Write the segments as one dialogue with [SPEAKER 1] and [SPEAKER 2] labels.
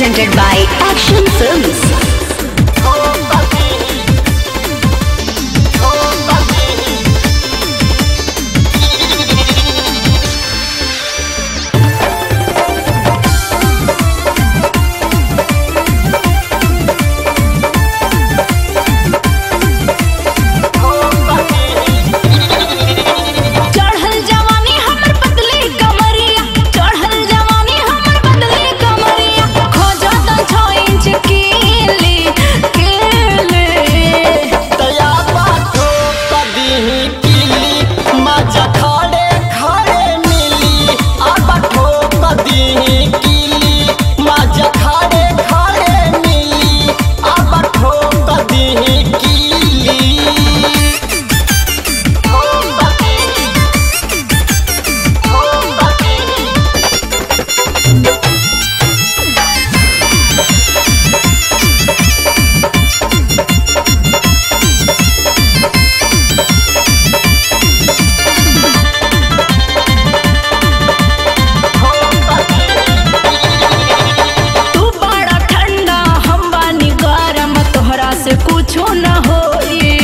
[SPEAKER 1] presented by Action Films.
[SPEAKER 2] जो न हो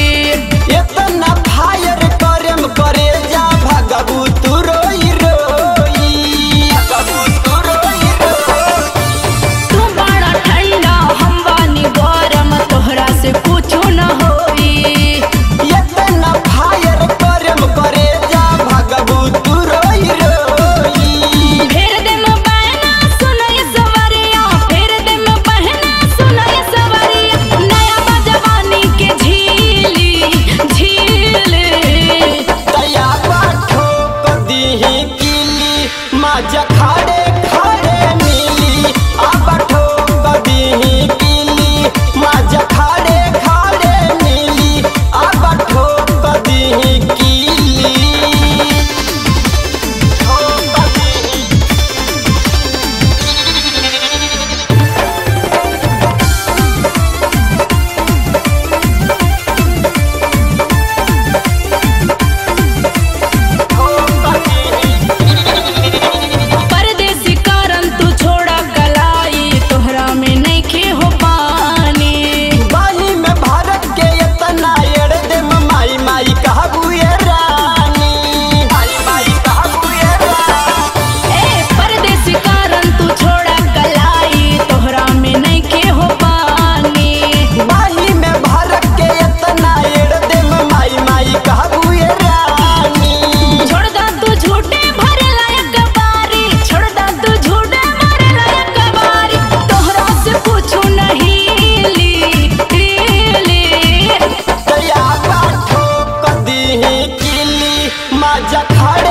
[SPEAKER 3] ही केली. माझ्या खाडे राजा था।